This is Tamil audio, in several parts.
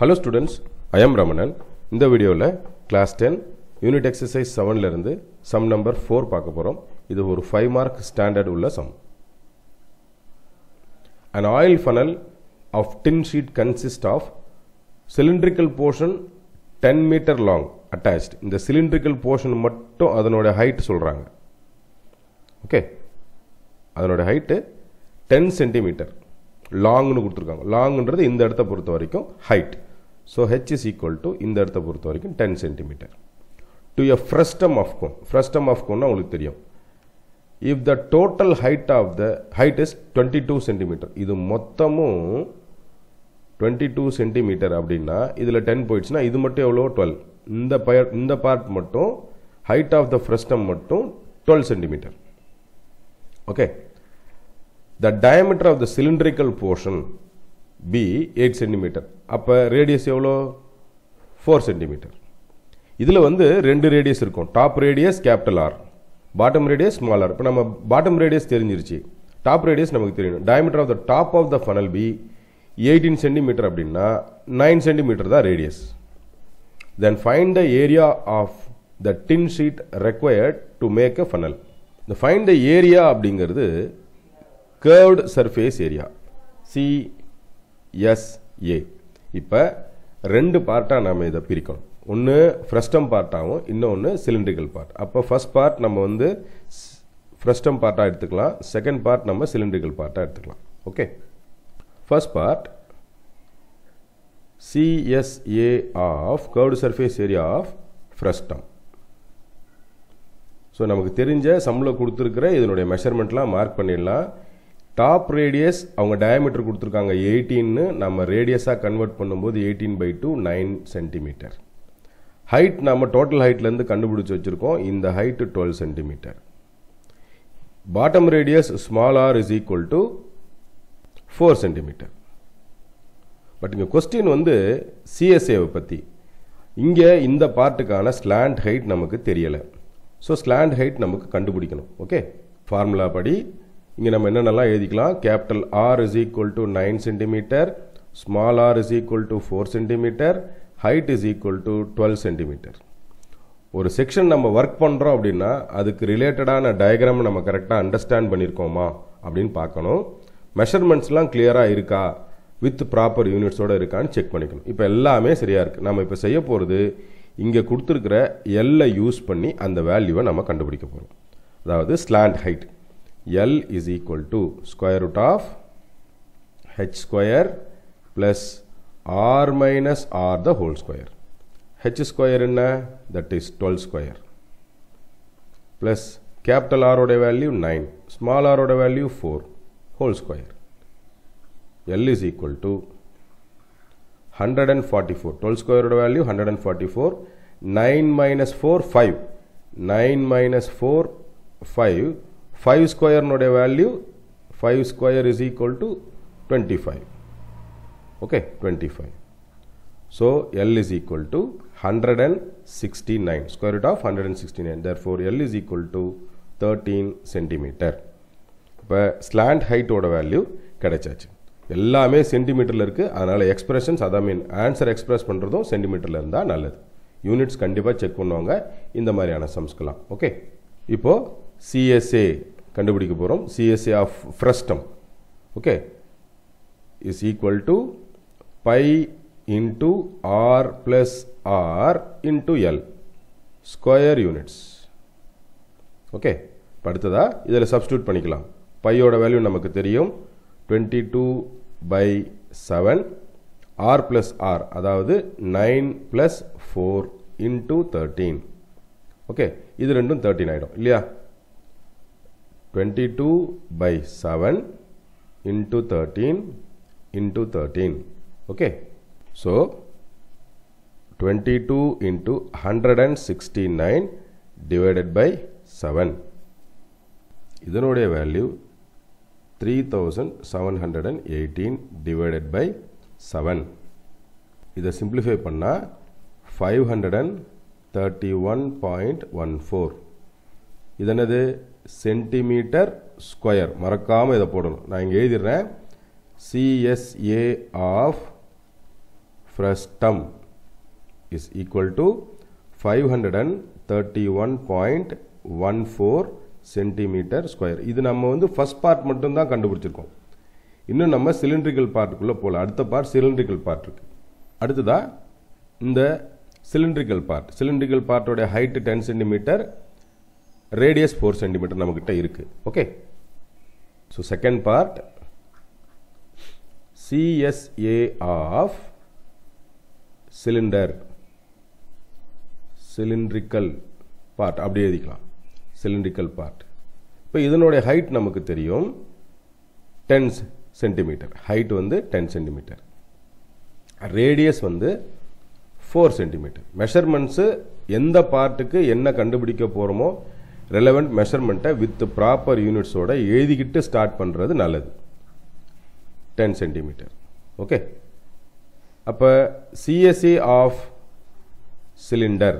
Hello students I am Ramanan இந்த வீடியோவில் கிளாஸ் டென் யூனிட் எக்ஸசைஸ் செவன்லேருந்து சம் நம்பர் ஃபோர் பார்க்க போகிறோம் இது ஒரு ஃபைவ் மார்க் ஸ்டாண்டர்ட் உள்ள sum An oil funnel of tin sheet consists of cylindrical portion 10 meter long attached. இந்த சிலிண்ட்ரிக்கல் போர்ஷன் மட்டும் அதனோட height சொல்கிறாங்க ஓகே அதனோட ஹைட்டு டென் சென்டிமீட்டர் லாங்னு கொடுத்துருக்காங்க. லாங்ன்றது இந்த இடத்த பொறுத்த வரைக்கும் height so H is equal to இந்த இடத்த பொறுத்த வரைக்கும் ten centimetre to a frustum of cone frustum of கோன்னா உங்களுக்கு தெரியும். If the total height of the height is twenty two centimetre இது மொத்தமும் டுவெண்ட்டி டூ சென்டிமீட்டர் அப்படின்னா இதில் டென் போயிடுச்சுன்னா இது மட்டும் எவ்வளோ டுவெல் இந்த பய இந்த பார்ட் மட்டும் ஹைட் ஆஃப் த ஃப்ரஸ்டம் மட்டும் twelve centimetre okay the diameter of the cylindrical portion be eight centimetre அப்போ ரேடியஸ் எவ்வளோ? ஃபோர் சென்டிமீட்டர் இதில் வந்து ரெண்டு ரேடியஸ் இருக்கும். Top radius capital R bottom radius small R இப்போ நம்ம பாட்டம் ரேடியஸ் தெரிஞ்சிருச்சு. டாப் ரேடியஸ் நமக்கு தெரியணும். Diameter of the top of the funnel be eighteen centimetre அப்படின்னா நைன் சென்டிமீட்டர் தான் radius then find the area of the tin sheet required to make a funnel இந்த ஃபைண்ட் த ஏரியா அப்படிங்கிறது curved surface area C SA இப்போ ரெண்டு பார்ட்டாக நம்ம இதை பிரிக்கணும். ஒன்று ஃப்ரெஸ்டம் பார்ட்டாகவும் இன்னொன்று சிலிண்ட்ரிக்கல் பார்ட் அப்போ ஃபர்ஸ்ட் பார்ட் நம்ம வந்து ஃப்ரெஸ்டம் பார்ட்டாக எடுத்துக்கலாம். செகண்ட் பார்ட் நம்ம சிலிண்ட்ரிக்கல் பார்ட்டாக எடுத்துக்கலாம். Okay first part CSA of curved surface area of frustum so நமக்கு தெரிஞ்ச சம்மில் கொடுத்துருக்கிற இதனுடைய மெஷர்மெண்ட்லாம் மார்க் பண்ணிடலாம். டாப் ரேடியஸ் அவங்க டயமீட்டர் கொடுத்துருக்காங்க எயிட்டீன்னு நம்ம ரேடியஸாக கன்வெர்ட் பண்ணும்போது eighteen by two nine centimetre height நம்ம டோட்டல் ஹைட்லேருந்து கண்டுபிடிச்சி வச்சுருக்கோம். இந்த height twelve centimetre bottom radius small R is equal to four centimetre but இங்கே கொஸ்டின் வந்து சிஎஸ்ஏவை பற்றி இங்கே இந்த பார்ட்டுக்கான ஸ்லாண்ட் ஹைட் நமக்கு தெரியலை. ஸோ ஸ்லாண்ட் ஹைட் நமக்கு கண்டுபிடிக்கணும். ஓகே ஃபார்முலா படி இங்கே நம்ம என்னென்னலாம் எழுதிக்கலாம்? Capital R is equal to nine centimetre small R is equal to four centimetre height is equal to twelve centimetre ஒரு செக்ஷன் நம்ம ஒர்க் பண்ணுறோம் அப்படின்னா அதுக்கு ரிலேட்டடான டயக்ராம் நம்ம கரெக்டாக அண்டர்ஸ்டாண்ட் பண்ணியிருக்கோமா அப்படின்னு பார்க்கணும். மெஷர்மெண்ட்ஸ்லாம் கிளியராக இருக்கா? வித் ப்ராப்பர் யூனிட்ஸோடு இருக்கான்னு செக் பண்ணிக்கணும். இப்போ எல்லாமே சரியாக இருக்குது நம்ம இப்போ செய்ய போகிறது இங்கே கொடுத்துருக்கிற எல்லை யூஸ் பண்ணி அந்த வேல்யூவை நம்ம கண்டுபிடிக்க போகிறோம் அதாவது slant height L is equal to square root of H square plus R minus R the whole square H square என்ன that is twelve square plus capital ஆரோட வேல்யூ நைன் ஸ்மால் ஆரோட value four whole square L is equal to hundred and forty four twelve ஸ்கொயரோட value hundred and forty four nine minus four five nine minus four five ஸ்கொயர்னுடைய value five square is equal to twenty five okay twenty five so L is equal to hundred and sixty nine square root of hundred and sixty nine therefore L is equal to thirteen centimetre இப்போ ஸ்லாண்ட் ஹைட்டோட வேல்யூ கிடைச்சாச்சு. எல்லாமே சென்டிமீட்டரில் இருக்குது அதனால் எக்ஸ்பிரஷன்ஸ் அதான் மீன் ஆன்சர் எக்ஸ்பிரஸ் பண்ணுறதும் சென்டிமீட்டரில் இருந்தால் நல்லது. யூனிட்ஸ் கண்டிப்பாக செக் பண்ணுவாங்க. இந்த மாதிரியான சம்ஸ்க்கெலாம் ஓகே இப்போது சிஎஸ்ஏ கண்டுபிடிக்க போகிறோம் CSA of frustum okay is equal to pi into R plus R into L square units okay அடுத்ததா இதில் சப்ஸ்டியூட் பண்ணிக்கலாம். பையோட வேல்யூ நமக்கு தெரியும். Twenty two by seven R plus R அதாவது nine plus four into thirteen okay இது ரெண்டும் தேர்ட்டின் ஆகிடும் இல்லையா? Twenty two by seven into thirteen into thirteen okay so twenty two divided hundred and sixty nine divided by seven இதனுடைய வேல்யூ 3718 divided by 7 இதை simplify பண்ணா 531.14 இதனது சென்டிமீட்டர் ஸ்கொயர். மறக்காமல் இதை போடணும். நான் இங்கே எழுதிடுறேன். CSA of frustum is equal to five hundred and thirty one point one four centimetre square இது நம்ம வந்து ஃபர்ஸ்ட் பார்ட் மட்டும்தான் கண்டுபிடிச்சிருக்கோம். இன்னும் நம்ம சிலிண்ட்ரிக்கல் பார்ட்டுக்குள்ளே போகல. அடுத்த பார்ட் சிலிண்ட்ரிக்கல் பார்ட் இருக்கு. அடுத்ததா இந்த cylindrical part cylindrical பார்ட்டோடைய height ten centimetre radius four centimetre நம்மக்கிட்ட இருக்கு. Okay so second part CSA of cylinder cylindrical part அப்படி எழுதிக்கலாம். சிலிண்ட்ரிக்கல் பார்ட் இப்போ இதனுடைய ஹைட் நமக்கு தெரியும். டென் சென்டிமீட்டர் ஹைட் வந்து டென் சென்டிமீட்டர் ரேடியஸ் வந்து ஃபோர் சென்டிமீட்டர் மெஷர்மெண்ட்ஸு எந்த பார்ட்டுக்கு என்ன கண்டுபிடிக்க போகிறோமோ ரெலவெண்ட் மெஷர்மெண்ட்டை வித் ப்ராப்பர் யூனிட்ஸோட எழுதிக்கிட்டு ஸ்டார்ட் பண்ணுறது நல்லது. டென் சென்டிமீட்டர் ஓகே அப்போ CSC of cylinder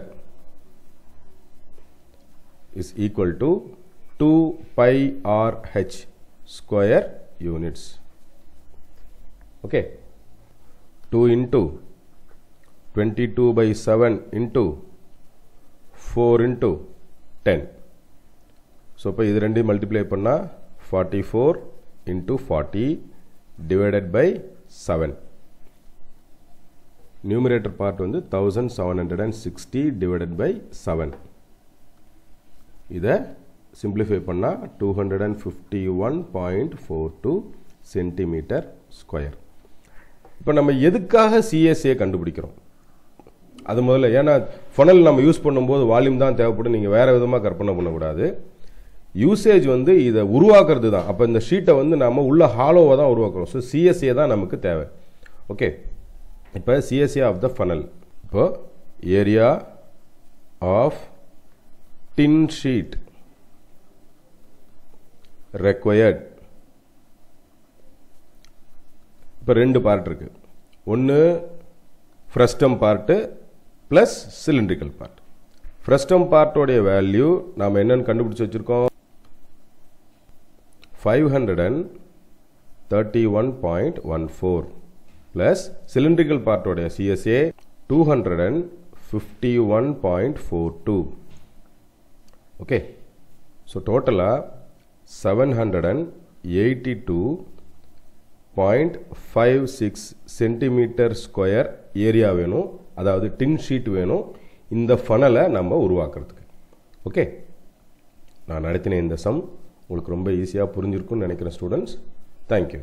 is equal to 2 pi r h square units. Okay? 2 into 22 by 7 into 4 into 10 so இப்போ இது ரெண்டையும் மல்டிப்ளை பண்ணால் forty four into forty divided by seven numerator part வந்து thousand seven hundred and sixty divided by seven இதை சிம்பிளிஃபை பண்ணால் two hundred and fifty one point four two centimetre square இப்போ நம்ம எதுக்காக சிஎஸ்ஏ கண்டுபிடிக்கிறோம்? அது முதல்ல ஏன்னா ஃபனல் நம்ம யூஸ் பண்ணும்போது வால்யூம் தான் தேவைப்படும். நீங்கள் வேறு விதமாக கற்பனை பண்ணக்கூடாது. யூசேஜ் வந்து இதை உருவாக்குறது தான் அப்போ இந்த ஷீட்டை வந்து நம்ம உள்ள ஹாலோவை தான் உருவாக்குறோம். ஸோ சிஎஸ்ஏ தான் நமக்கு தேவை. ஓகே இப்போ சிஎஸ்ஏ ஆஃப் த ஃபனல் இப்போ area of tin sheet required இப்போ ரெண்டு பார்ட் இருக்கு. ஒன்று frustum part plus cylindrical part frustum பார்ட்டோடைய value நாம் என்னென்னு கண்டுபிடிச்சி வச்சுருக்கோம்? Five hundred and thirty one point one four plus cylindrical பார்ட்டோடைய CSA two hundred and fifty one point four two okay so டோட்டலாக seven hundred and eighty two five six centimetre square area வேணும். அதாவது டின் ஷீட் வேணும். இந்த ஃபனலை நம்ம உருவாக்குறதுக்கு. ஓகே நான் நடத்தின இந்த சம் உங்களுக்கு ரொம்ப ஈஸியாக புரிஞ்சிருக்கும்னு நினைக்கிறேன் ஸ்டூடெண்ட்ஸ் தேங்க்யூ